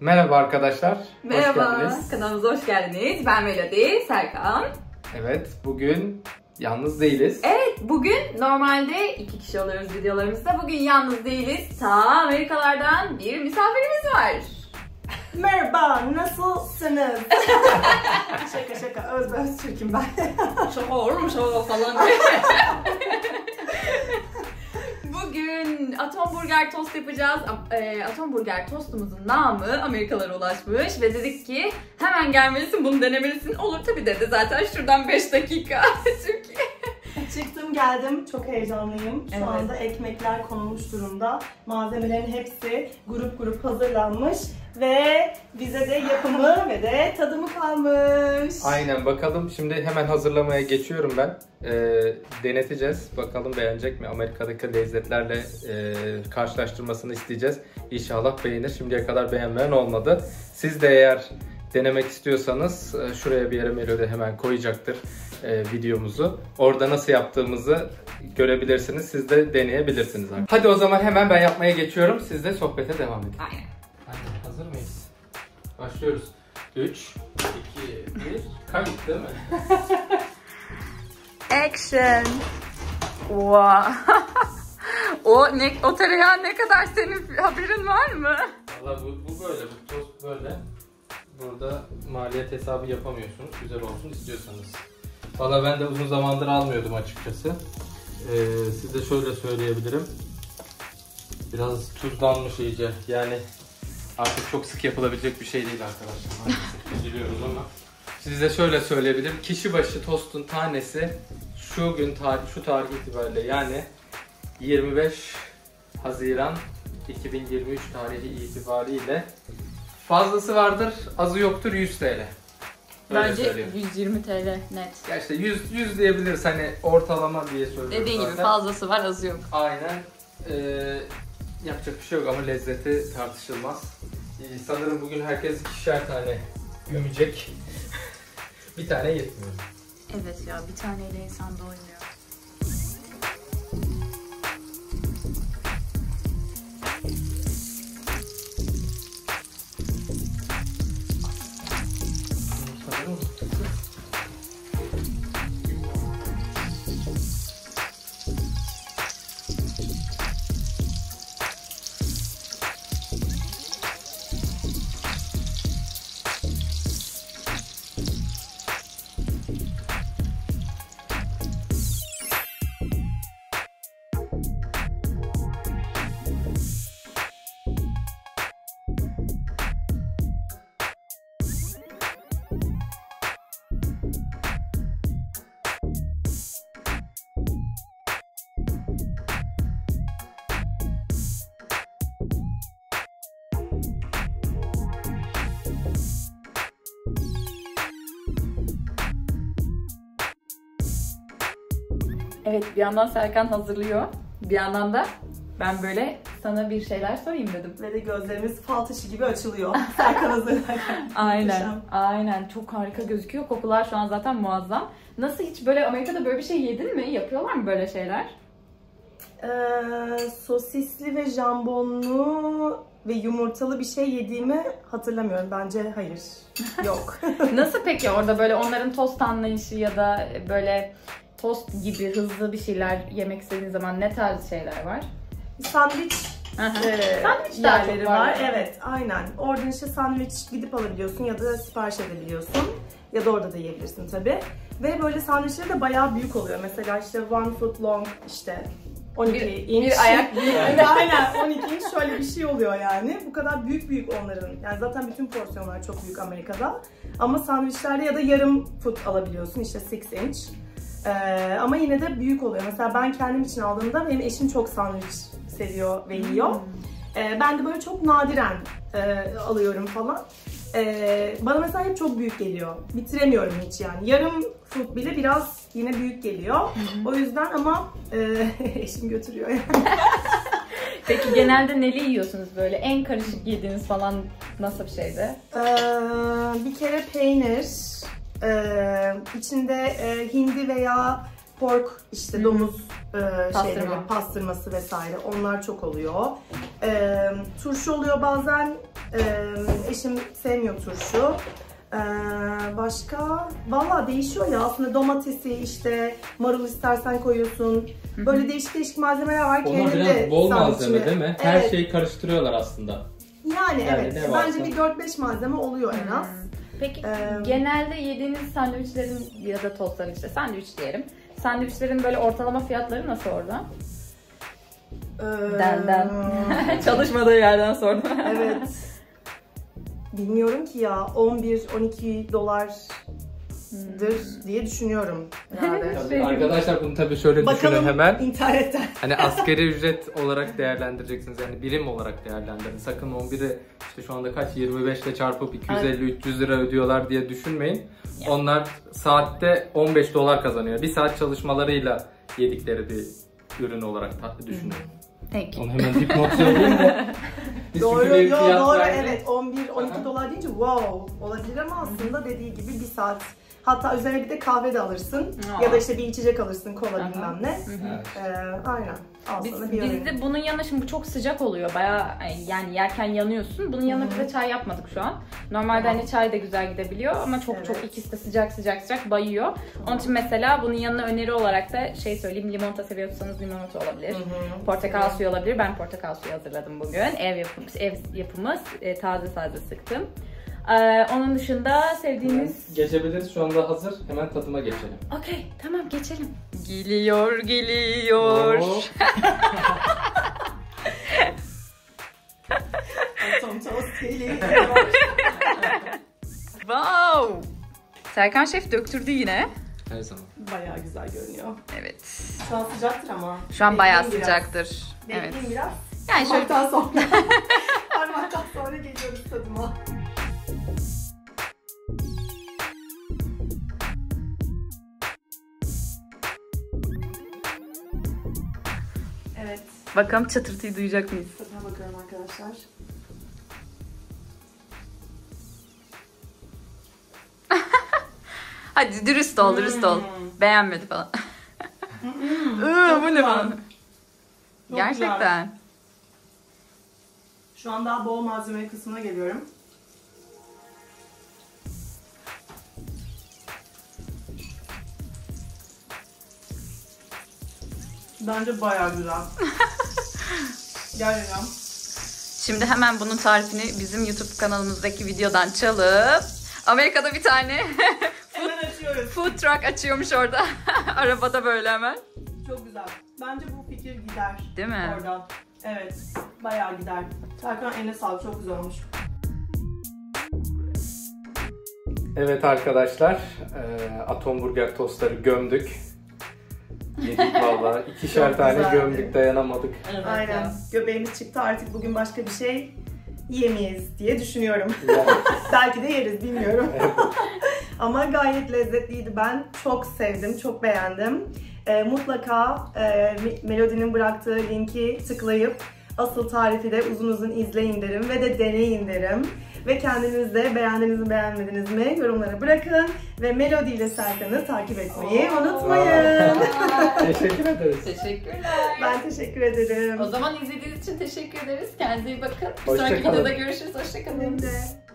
Merhaba arkadaşlar. Merhaba, Hoş geldiniz. kanalımıza hoş geldiniz. Ben Melody, Serkan. Evet, bugün yalnız değiliz. Evet, bugün normalde iki kişi oluyoruz videolarımızda. Bugün yalnız değiliz. Ta Amerikalardan bir misafirimiz var. Merhaba, nasılsınız? şaka şaka, öz öz Türk'üm ben. Şaka olur mu şaka falan diye. Bugün atom burger tost yapacağız. E, Atom burger tostumuzun namı Amerikalara ulaşmış ve dedik ki hemen gelmelisin bunu denemelisin. Olur tabii dedi zaten şuradan 5 dakika Türkiye. Çıktım geldim, çok heyecanlıyım. Şu Evet. anda ekmekler konulmuş durumda. Malzemelerin hepsi grup grup hazırlanmış. Ve bize de yapımı ve de tadımı kalmış. Aynen bakalım şimdi hemen hazırlamaya geçiyorum ben. Ee, deneteceğiz. Bakalım beğenecek mi? Amerika'daki lezzetlerle e, karşılaştırmasını isteyeceğiz. İnşallah beğenir. Şimdiye kadar beğenmeyen olmadı. Siz de eğer denemek istiyorsanız e, şuraya bir yere Melody hemen koyacaktır e, videomuzu. Orada nasıl yaptığımızı görebilirsiniz. Siz de deneyebilirsiniz. Hadi o zaman hemen ben yapmaya geçiyorum. Siz de sohbete devam edin. Aynen. Hadi hazır mıyız? Başlıyoruz. 3, 2, 1, kayıt değil mi? Action. Wow. o ne o tereyağı ne kadar senin haberin var mı? Valla bu, bu böyle, bu tost böyle. Burada maliyet hesabı yapamıyorsunuz. Güzel olsun istiyorsanız. Valla ben de uzun zamandır almıyordum açıkçası. Ee, size şöyle söyleyebilirim. Biraz tuzlanmış iyice. Yani artık çok sık yapılabilecek bir şey değil arkadaşlar. Üzülüyoruz ama. Size şöyle söyleyebilirim. Kişi başı tostun tanesi şu gün tarih, şu tarih itibariyle yani 25 Haziran 2023 tarihi itibariyle fazlası vardır, azı yoktur 100 TL. Öyle Bence söyleyeyim. 120 TL net. Ya işte 100, 100 diyebiliriz hani ortalama diye söylüyorum Dediğin gibi zaten. fazlası var azı yok. Aynen. Ee, yapacak bir şey yok ama lezzeti tartışılmaz. Ee, sanırım bugün herkes ikişer tane gömecek. bir tane yetmiyor. Evet ya bir taneyle insan doymuyor. Evet bir yandan Serkan hazırlıyor. Bir yandan da ben böyle sana bir şeyler sorayım dedim. Ve de gözlerimiz fal taşı gibi açılıyor. Serkan hazırlarken. Aynen, Muhteşem. aynen. Çok harika gözüküyor. Kokular şu an zaten muazzam. Nasıl hiç böyle Amerika'da böyle bir şey yedin mi? Yapıyorlar mı böyle şeyler? Ee, sosisli ve jambonlu ve yumurtalı bir şey yediğimi hatırlamıyorum. Bence hayır. Yok. Nasıl peki orada böyle onların tost anlayışı ya da böyle tost gibi hızlı bir şeyler yemek istediğin zaman ne tarz şeyler var? Sandviç Aha. e, Sandviç yerleri var. var. Evet, aynen. Oradan işte sandviç gidip alabiliyorsun ya da sipariş edebiliyorsun. Ya da orada da yiyebilirsin tabii. Ve böyle sandviçleri de bayağı büyük oluyor. Mesela işte one foot long işte 12 Bir- inç. bir ayak büyük. Yani aynen 12 inç şöyle bir şey oluyor yani. Bu kadar büyük büyük onların. Yani zaten bütün porsiyonlar çok büyük Amerika'da. Ama sandviçlerde ya da yarım foot alabiliyorsun işte 6 inch. Ee, ama yine de büyük oluyor. Mesela ben kendim için aldığımda benim eşim çok sandviç seviyor ve yiyor. Ee, ben de böyle çok nadiren e, alıyorum falan. Ee, bana mesela hep çok büyük geliyor. Bitiremiyorum hiç yani. Yarım foot bile biraz yine büyük geliyor. O yüzden ama e, eşim götürüyor yani. Peki genelde neli yiyorsunuz böyle? En karışık yediğiniz falan nasıl bir şeydi? Ee, bir kere peynir, ee, içinde e, hindi veya pork işte domuz e, Pastırma. şeyleri, pastırması vesaire onlar çok oluyor. Ee, turşu oluyor bazen. Ee, eşim sevmiyor turşu. Ee, başka valla değişiyor ya aslında domatesi işte marul istersen koyuyorsun. Böyle değişik değişik malzemeler var. Onlar biraz de bol malzeme değil mi? Her Evet. şeyi karıştırıyorlar aslında. Yani, Yani evet. ne varsa. Bence bir 4-5 malzeme oluyor en az. Peki Ee, genelde yediğiniz sandviçlerin ya da tostların işte sandviç diyelim. Sandviçlerin böyle ortalama fiyatları nasıl orada? Ee, Den Çalışmadığı yerden sordum. evet. Bilmiyorum ki ya 11-12 dolardır diye düşünüyorum herhalde. Tabii arkadaşlar bunu tabii şöyle düşünün Bakalım hemen. internetten. Hani askeri ücret olarak değerlendireceksiniz. Yani birim olarak değerlendirin. Sakın 11'i işte şu anda kaç 25 ile çarpıp 250-300 lira ödüyorlar diye düşünmeyin. Ya. Onlar saatte 15 dolar kazanıyor. Bir saat çalışmalarıyla yedikleri bir ürün olarak ta- düşünün. Peki. Onu hemen dipnot söyleyeyim de. Biz doğru, yo, doğru verdik. evet 11-12 Aha. dolar deyince wow olabilir ama aslında dediği gibi bir saat hatta üzerine bir de kahve de alırsın Aa. ya da işte bir içecek alırsın kola Aha. bilmem ne. Ee, aynen al Biz, sana bir bunun yanına şimdi bu çok sıcak oluyor. Bayağı yani yerken yanıyorsun. Bunun yanına de çay yapmadık şu an. Normalde Tamam. hani çay da güzel gidebiliyor ama çok çok Evet. ikisi de sıcak sıcak sıcak bayıyor. Onun için mesela bunun yanına öneri olarak da şey söyleyeyim limonata seviyorsanız limonata olabilir. Hı hı. Portakal suyu olabilir. Ben portakal suyu hazırladım bugün. Ev yapımı, ev yapımı e, taze taze sıktım. Ee, onun dışında sevdiğiniz... Geçebiliriz şu anda hazır. Hemen tadıma geçelim. Okey tamam geçelim. Geliyor geliyor. Atom tost geliyor. Wow. Serkan Şef döktürdü yine. Her zaman. Bayağı güzel görünüyor. Evet. Şu an sıcaktır ama. Şu an bayağı Bekleyin biraz. sıcaktır. Evet. Bekleyin biraz. Yani şöyle Parmaktan sonra. Parmaktan sonra geliyoruz tadıma. Bakalım çatırtıyı duyacak mıyız? Tadına bakıyorum arkadaşlar. Hadi dürüst ol, dürüst ol. Hmm. Beğenmedi falan. Iı, bu ne falan. Çok Gerçekten. Şu an daha bol malzeme kısmına geliyorum. Bence bayağı güzel. Gerçekten. Şimdi hemen bunun tarifini bizim YouTube kanalımızdaki videodan çalıp Amerika'da bir tane Hemen açıyoruz. food truck açıyormuş orada. Arabada böyle hemen. Çok güzel. Bence bu fikir gider. Değil mi? Oradan. Evet. Bayağı gider. Serkan eline sağlık. Çok güzel olmuş. Evet arkadaşlar, e, atom burger tostları gömdük. Yedik valla. İkişer tane güzeldi. gömdük, dayanamadık. Aynen. Göbeğimiz çıktı artık bugün başka bir şey yiyemeyiz diye düşünüyorum. Yani, Belki de yeriz bilmiyorum. Ama gayet lezzetliydi. Ben çok sevdim, çok beğendim. Ee, mutlaka e, Me- Melody'nin bıraktığı linki tıklayıp asıl tarifi de uzun uzun izleyin derim ve de deneyin derim. Ve kendiniz de beğendiniz mi beğenmediniz mi yorumlara bırakın. Ve Melody ile Serkan'ı takip etmeyi Oo. unutmayın. teşekkür ederiz. Teşekkürler. ben teşekkür ederim. O zaman izlediğiniz için teşekkür ederiz. Kendinize iyi bakın. Bir Hoşça sonraki videoda görüşürüz. Hoşçakalın. De.